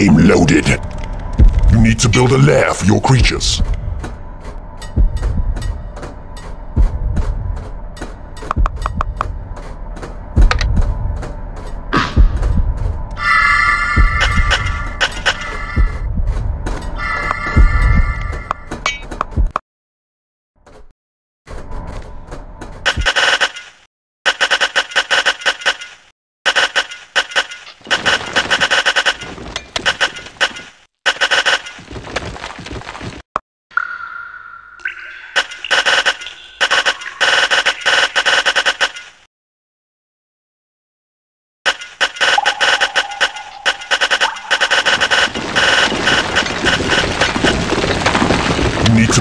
Game loaded. You need to build a lair for your creatures.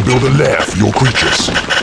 Build a lair for your creatures.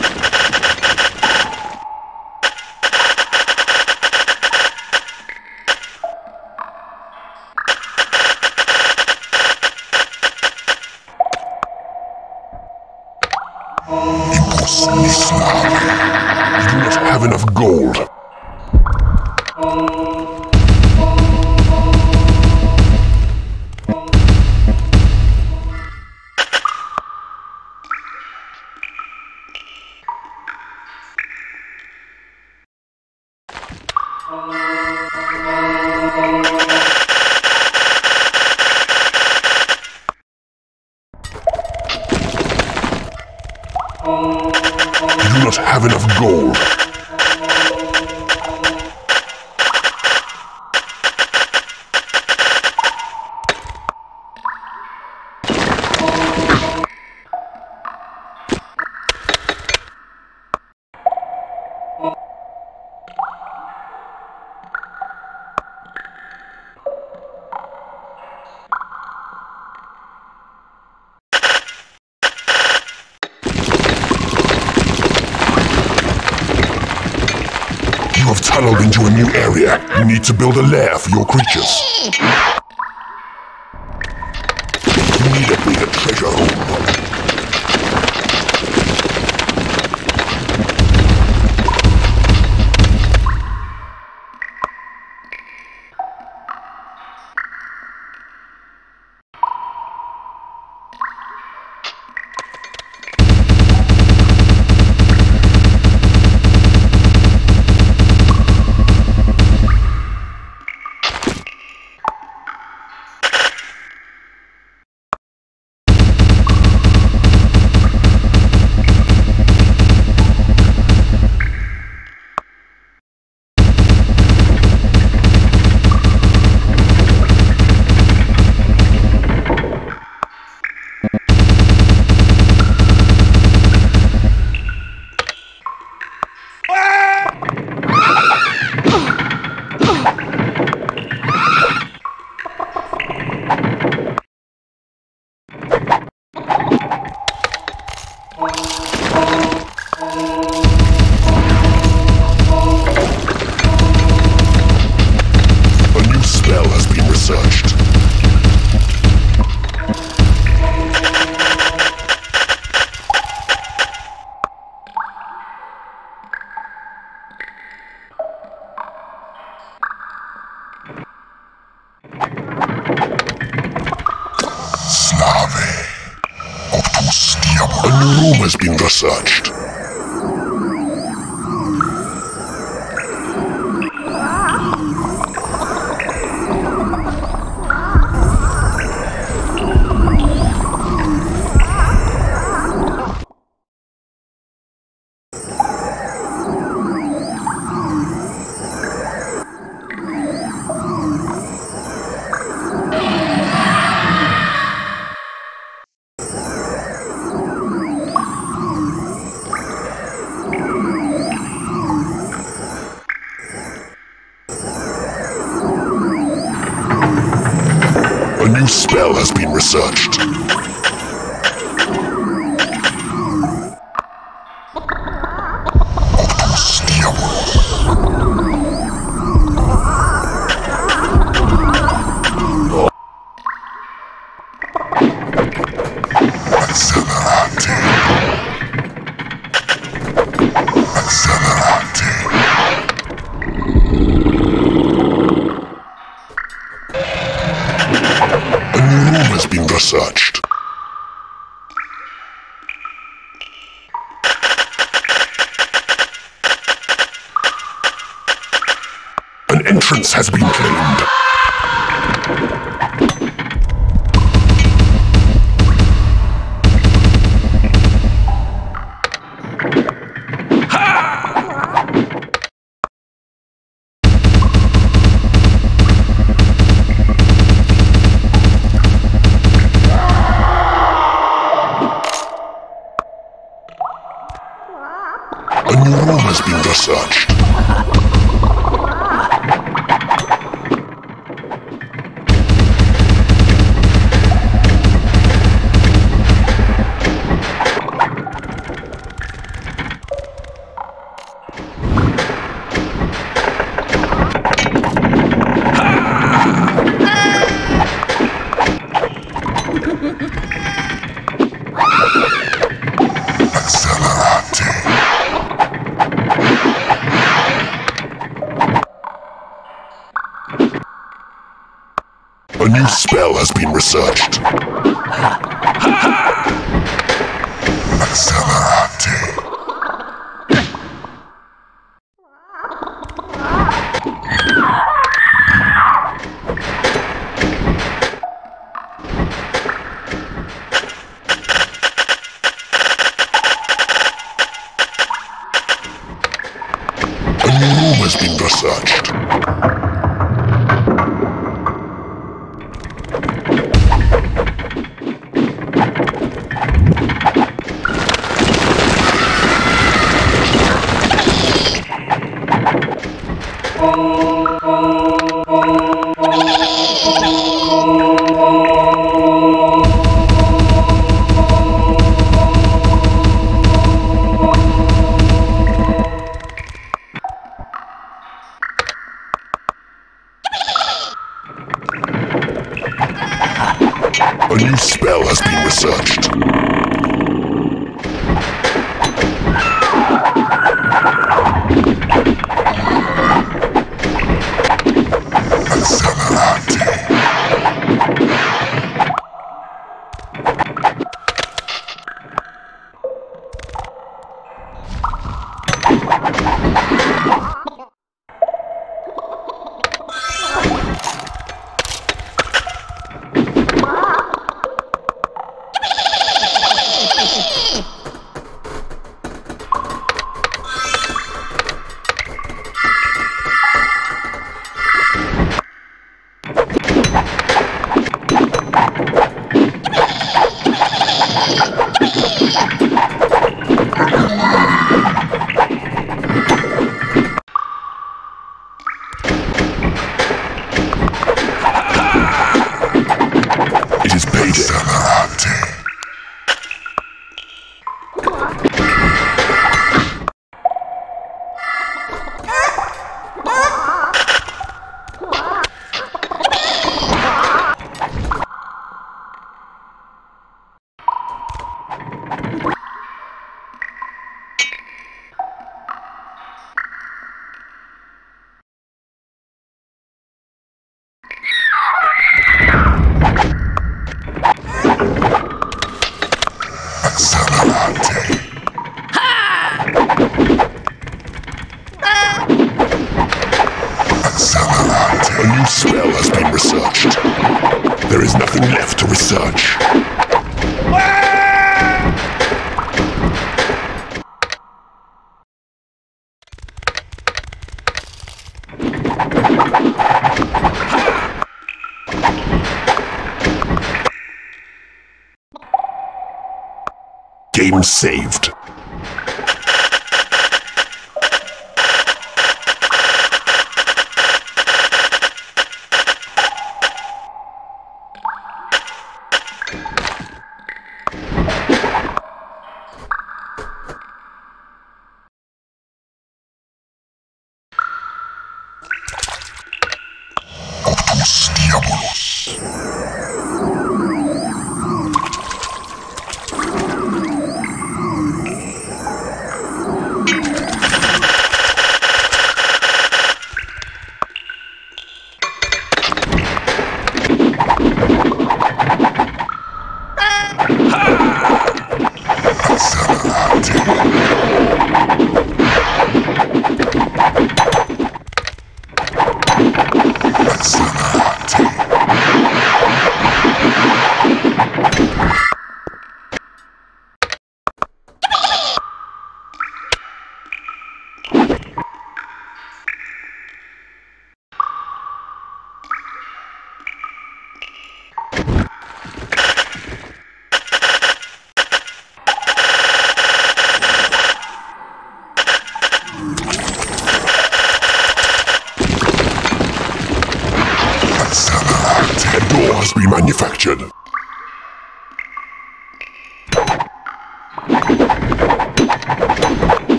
Have tunneled into a new area. You need to build a lair for your creatures. A bigger treasure. Has been researched. Spell has been researched. Room has been researched. Has been Saved.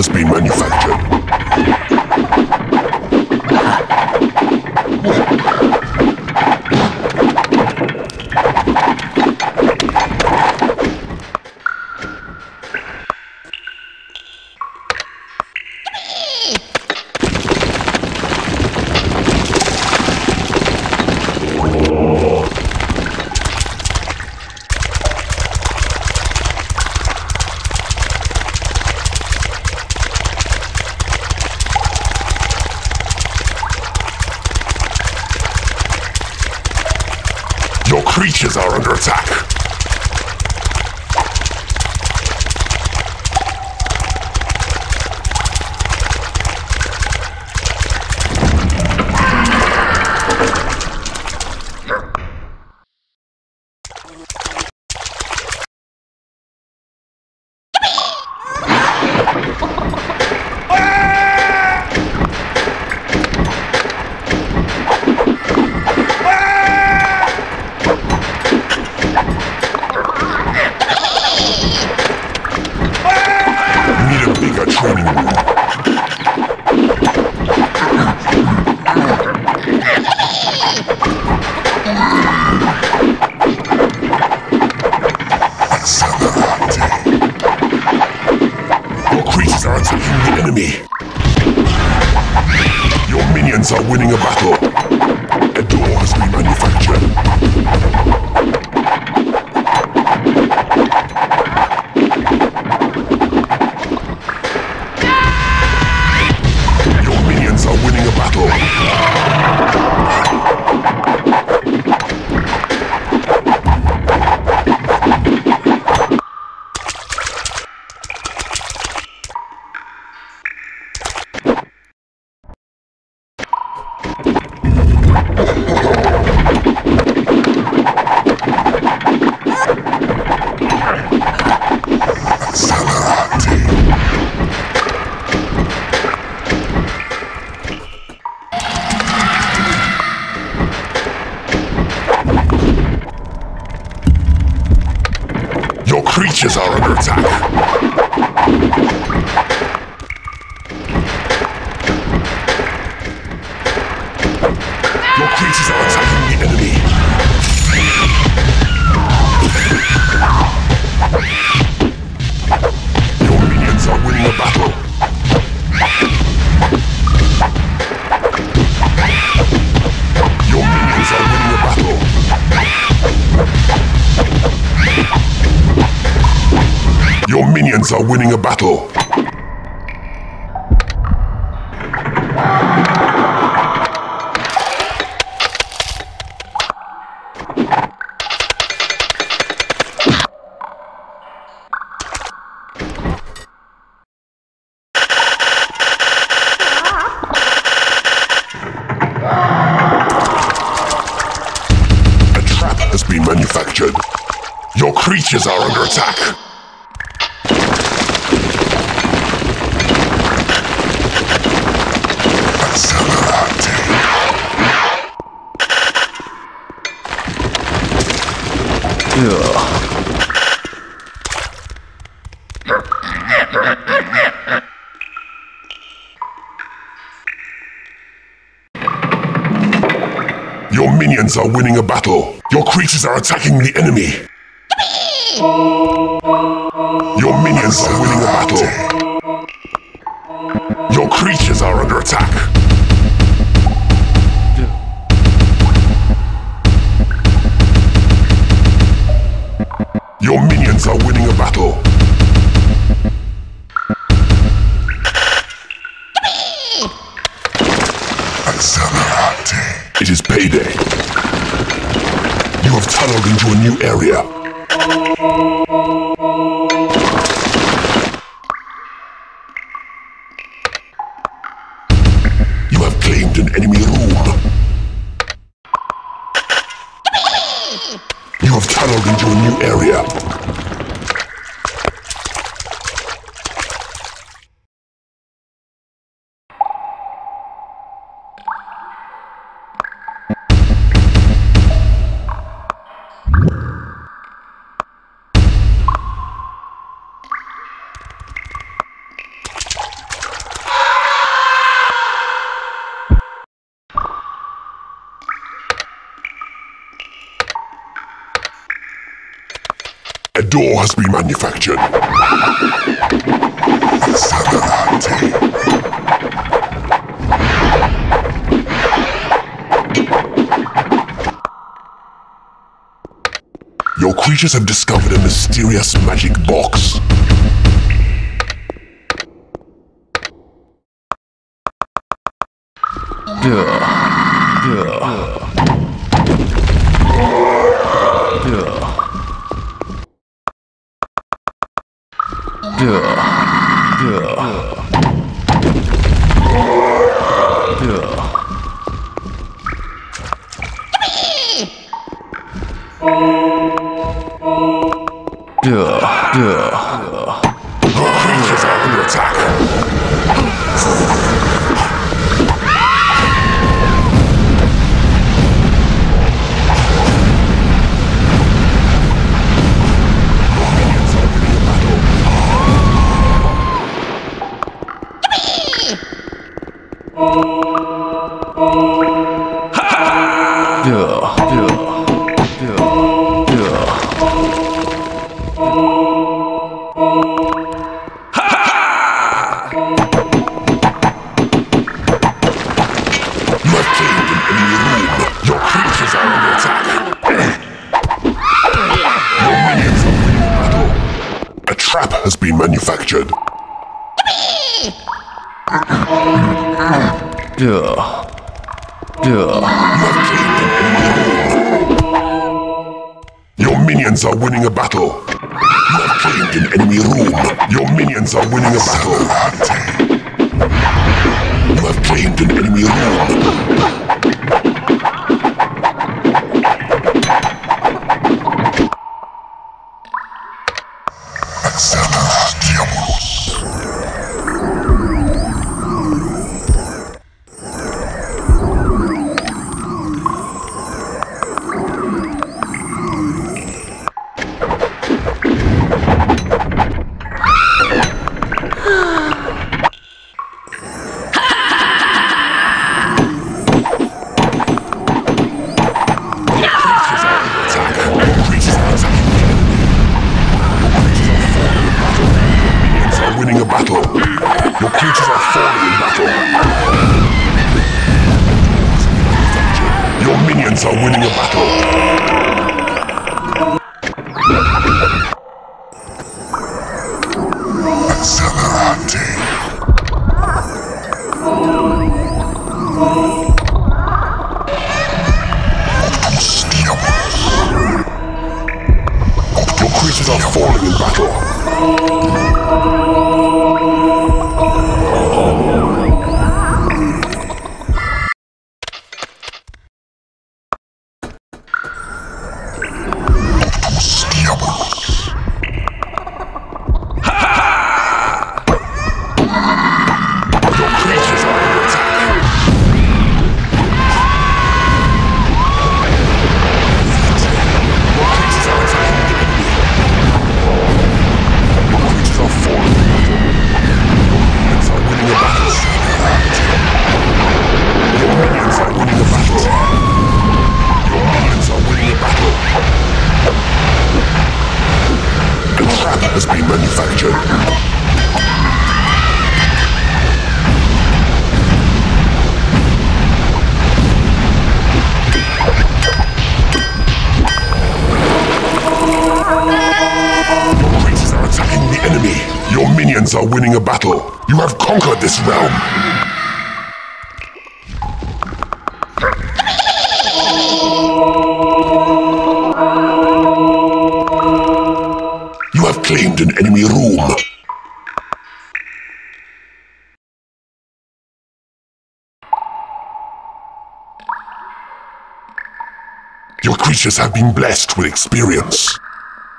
Has been manufactured. Winning a battle. Creatures are under attack. Your creatures are attacking the enemy. Your minions are winning the battle. Are winning a battle. A trap has been manufactured. Your creatures are under attack. Your minions are winning a battle. Your creatures are attacking the enemy. Your minions are winning a battle. Your creatures are under attack. Into a new area. You have claimed an enemy room. You have tunneled into a new area. Door has been manufactured. Your creatures have discovered a mysterious magic box. Your creatures are under attack. Trap has been manufactured. Enemy room. Your minions are winning a battle. You have claimed an enemy room. Your minions are winning a battle. You have claimed an enemy room. Are winning a battle. You have conquered this realm. You have claimed an enemy room. Your creatures have been blessed with experience.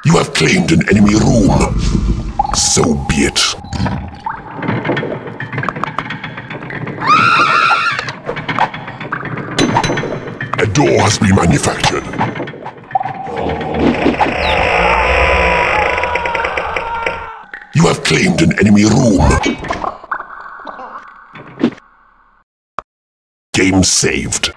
You have claimed an enemy room. So be it. A door has been manufactured. You have claimed an enemy room. Game saved.